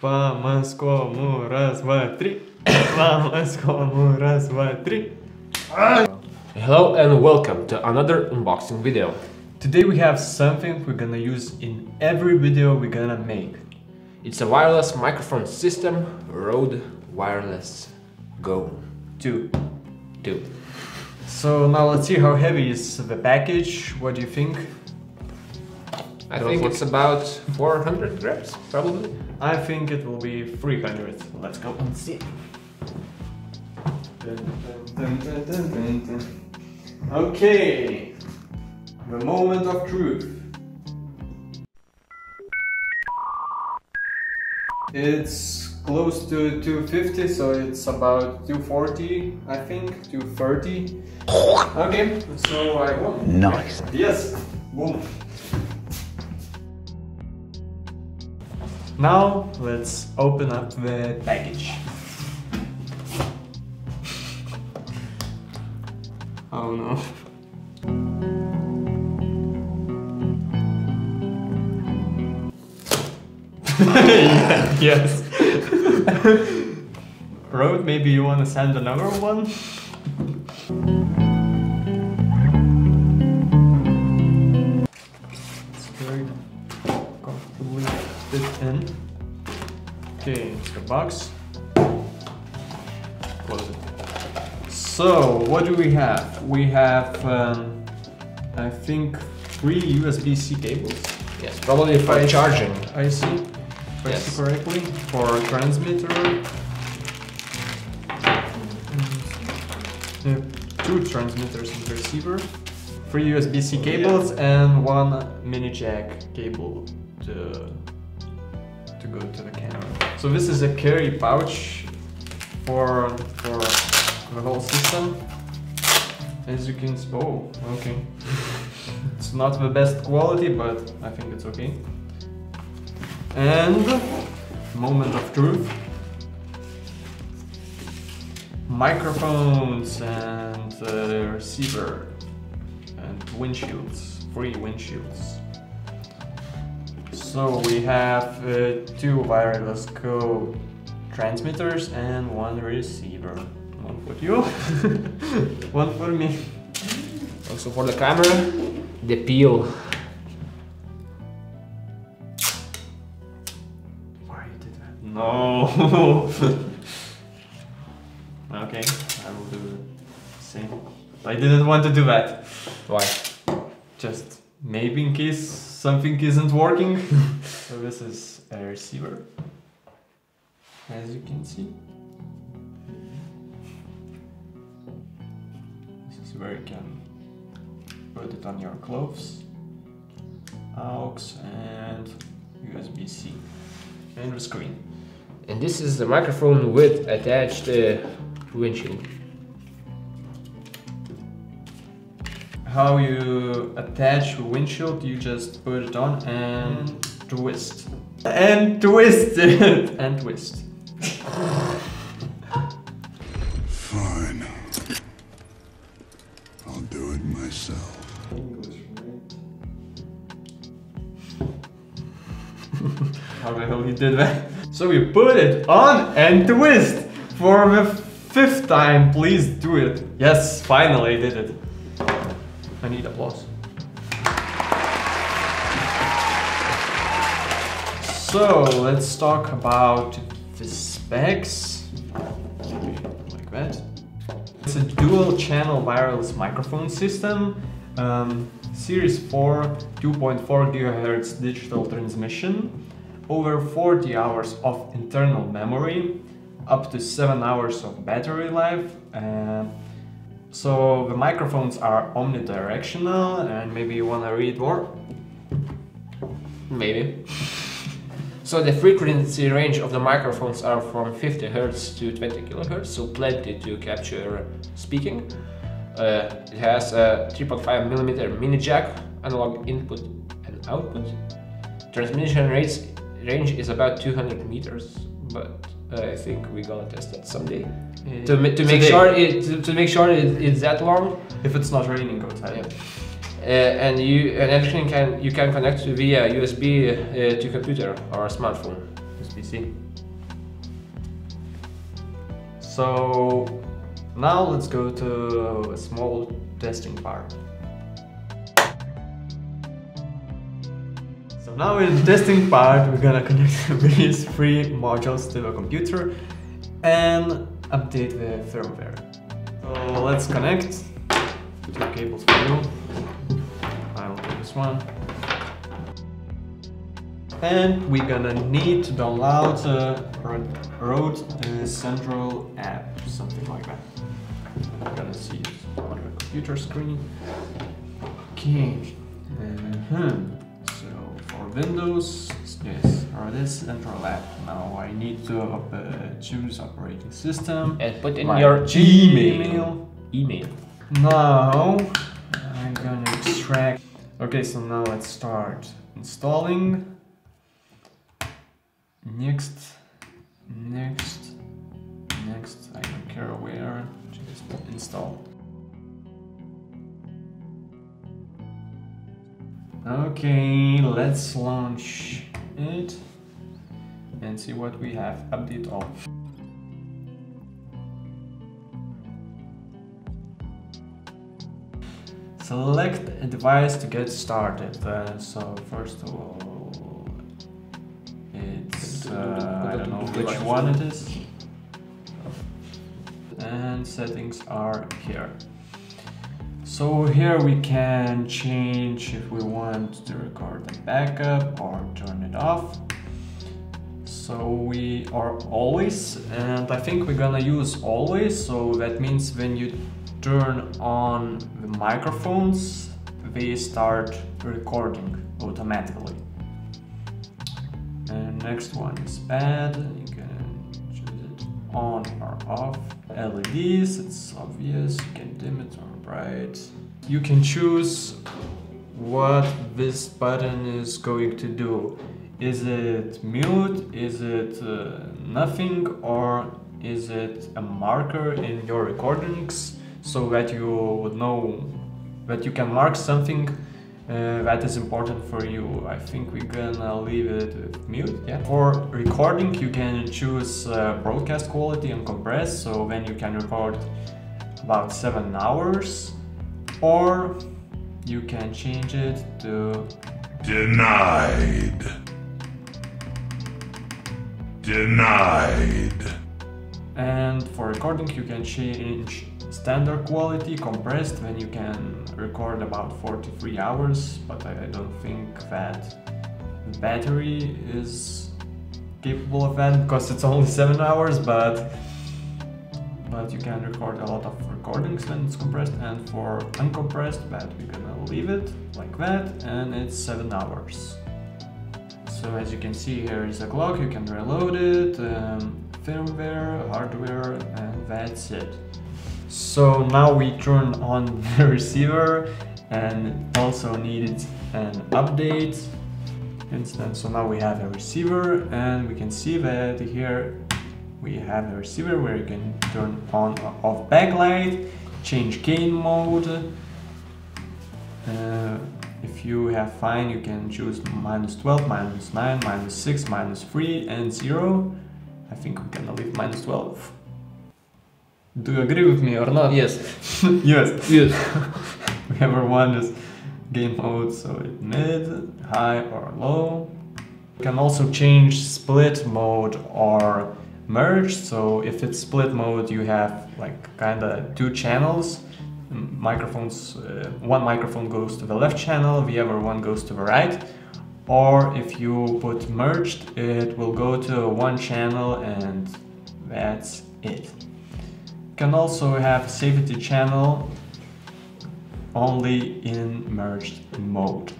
По морскому раз, два, три. По морскому раз, два, три. Hello and welcome to another unboxing video. Today we have something we're gonna use in every video we're gonna make. It's a wireless microphone system, Rode Wireless Go Two. 2. So now let's see how heavy is the package. What do you think? I Don't think it's about 400 grams, probably. I think it will be 300. Let's go and see. Okay, the moment of truth. It's close to 250, so it's about 240, I think, 230. Okay, so I won. Nice. Yes, boom. Now let's open up the package. Oh no. Yeah, yes. Rode, maybe you want to send another one? The box. Close it. So, what do we have? We have, um, I think, three USB-C cables. Yes, probably for I- charging. I see, if I Yes. see correctly, for transmitter. Uh, two transmitters and receiver, three USB-C cables, and one mini jack cable to to go to the camera. So this is a carry pouch for for the whole system. As you can see, oh, okay. it's not the best quality, but I think it's okay. And moment of truth. Microphones and uh, receiver and windshields, free windshields. So we have uh, two wireless co-transmitters and one receiver. One for you, one for me. Also for the camera, the peel. Why you did that? No. okay, I will do the same. I didn't want to do that. Why? Just maybe in case something isn't working. so this is a receiver, as you can see. This is where you can put it on your clothes. AUX and USB-C and the screen. And this is the microphone with attached uh, windshield. How you attach a windshield, you just put it on and mm. twist. And twist it! and twist. Fine. I'll do it myself. How the hell you did that? So you put it on and twist! For the fifth time, please do it. Yes, finally I did it. Applause. So let's talk about the specs. Like that. It's a dual channel wireless microphone system. Um, Series 4 2.4 GHz digital transmission, over 40 hours of internal memory, up to 7 hours of battery life. Uh, so the microphones are omnidirectional and maybe you wanna read more? Maybe. so the frequency range of the microphones are from 50 Hz to 20 kHz, so plenty to capture speaking. Uh, it has a 3.5 millimeter mini jack, analog input and output. Transmission rates range is about 200 meters, but uh, I think we're gonna test that someday to, to make Today. sure it to, to make sure it, it's that long. If it's not raining outside. Yeah. Uh, and you and everything can you can connect via USB uh, to computer or a smartphone. USB-C. So now let's go to a small testing part. So now in the testing part, we're gonna connect these three modules to the computer and update the firmware. So let's connect two cables for you. I'll do this one. And we're gonna need to download uh, Rode uh, Central app, something like that. I'm gonna see it on the computer screen. Okay. Uh-huh. So for Windows, this or this Central app. Now I need to uh, choose operating system. And put in your Gmail. Email. Now I'm gonna extract. Okay, so now let's start installing. Next, next, next. I don't care where. Just install. Okay, let's launch it and see what we have. Update all. Select a device to get started. Uh, so first of all, it's uh, I don't know which one it is. And settings are here. So here we can change if we want to record a backup or turn it off. So we are always, and I think we're gonna use always. So that means when you turn on the microphones, they start recording automatically. And next one is bad. You can choose it on or off. LEDs, it's obvious. You can dim it or bright. You can choose what this button is going to do. Is it mute? Is it uh, nothing? Or is it a marker in your recordings so that you would know that you can mark something uh, that is important for you. I think we're gonna leave it with mute. Yeah. For recording, you can choose uh, broadcast quality and compress, so then you can record about seven hours, or you can change it to Denied. Denied. And for recording, you can change standard quality, compressed, then you can record about 43 hours, but I don't think that the battery is capable of that because it's only 7 hours, but but you can record a lot of recordings when it's compressed and for uncompressed but we're gonna leave it like that and it's 7 hours. So as you can see here is a clock, you can reload it, um, firmware, hardware and that's it. So now we turn on the receiver and also needed an update instance. So now we have a receiver and we can see that here we have a receiver where you can turn on or off backlight, change gain mode. Uh, if you have fine, you can choose minus 12, minus 9, minus 6, minus 3 and 0. I think we're gonna leave minus 12. Do you agree with me or not? Yes. yes. Yes. Whichever one is gain mode, so it mid, high or low. You can also change split mode or merge. So if it's split mode, you have like kind of two channels. Microphones, uh, one microphone goes to the left channel, the other one goes to the right. Or if you put merged, it will go to one channel and that's it. You can also have safety channel only in merged mode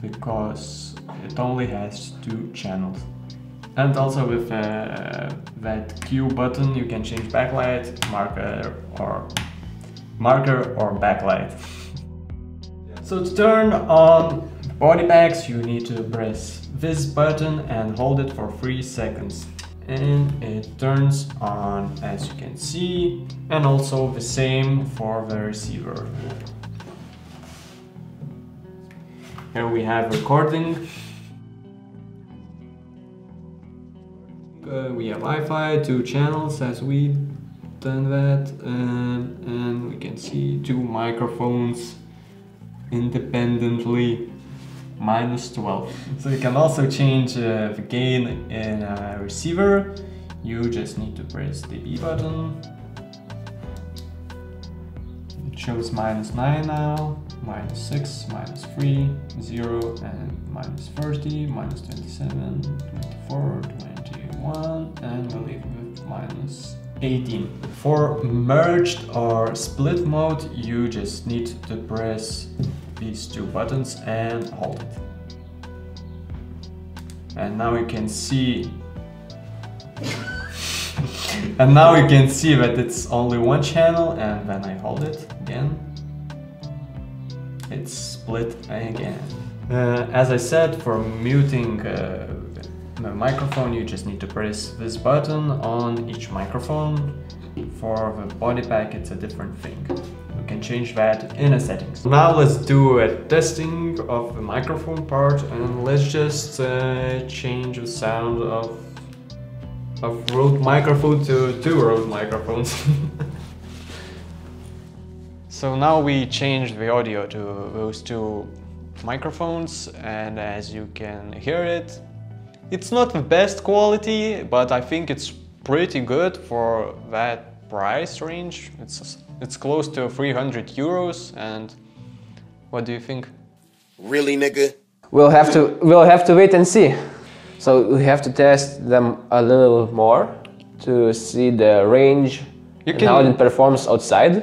because it only has two channels. And also with uh, that Q button you can change backlight, marker or marker or backlight. so to turn on body packs you need to press this button and hold it for 3 seconds. And it turns on as you can see and also the same for the receiver. Here we have recording uh, we have Wi-Fi, two channels as we done that, um, and we can see two microphones independently minus 12. So you can also change uh, the gain in a receiver. You just need to press the B button. It shows minus 9 now, minus 6, minus 3, 0, and minus 30, minus 27, 24, 21, and we'll leave with minus 18. For merged or split mode, you just need to press these two buttons and hold it. And now you can see and now you can see that it's only one channel and when I hold it again it's split again. Uh, as I said, for muting uh, microphone you just need to press this button on each microphone. For the body pack it's a different thing. You can change that in the settings. Now let's do a testing of the microphone part and let's just uh, change the sound of of Rode microphone to two Rode microphones. so now we changed the audio to those two microphones and as you can hear it, it's not the best quality, but I think it's pretty good for that price range. It's, it's close to 300 euros and what do you think? Really, nigga? We'll have to we'll have to wait and see. So we have to test them a little more to see the range You and can- how it performs outside.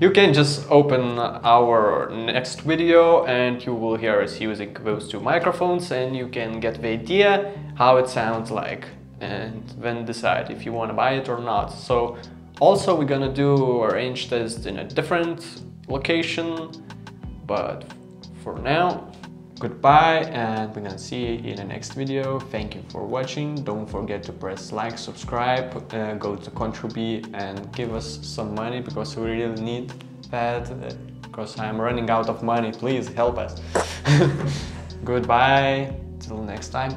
You can just open our next video and you will hear us using those two microphones and you can get the idea how it sounds like and then decide if you want to buy it or not. So also we're gonna do a range test in a different location but for now goodbye and we're gonna see you in the next video. Thank you for watching. Don't forget to press like subscribe uh, go to Contribee and give us some money because we really need that uh, because i'm running out of money. Please help us. Goodbye. Till next time.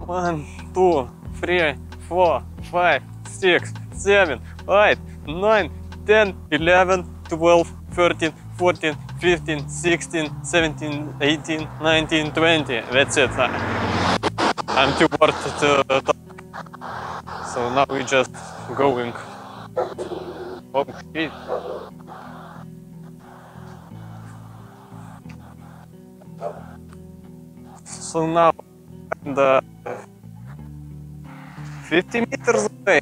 One, two, three, four, five, six, seven, eight, nine, ten, eleven, twelve, thirteen, fourteen, fifteen, sixteen, seventeen, eighteen, nineteen, twenty. That's it. I'm too bored to talk. So now we're just going. Oh shit. So now the 50 meters away.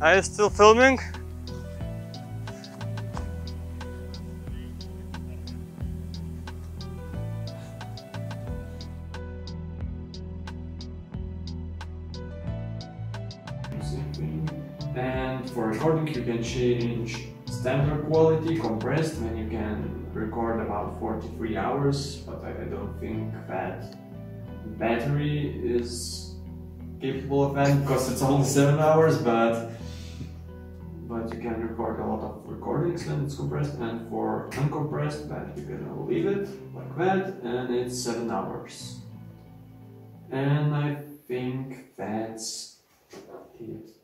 Are you still filming? and for recording you can change standard quality compressed when you can record about 43 hours but I, don't think that battery is capable of that because it's only 7 hours but but you can record a lot of recordings when it's compressed and for uncompressed that you can leave it like that and it's 7 hours and I think that's it.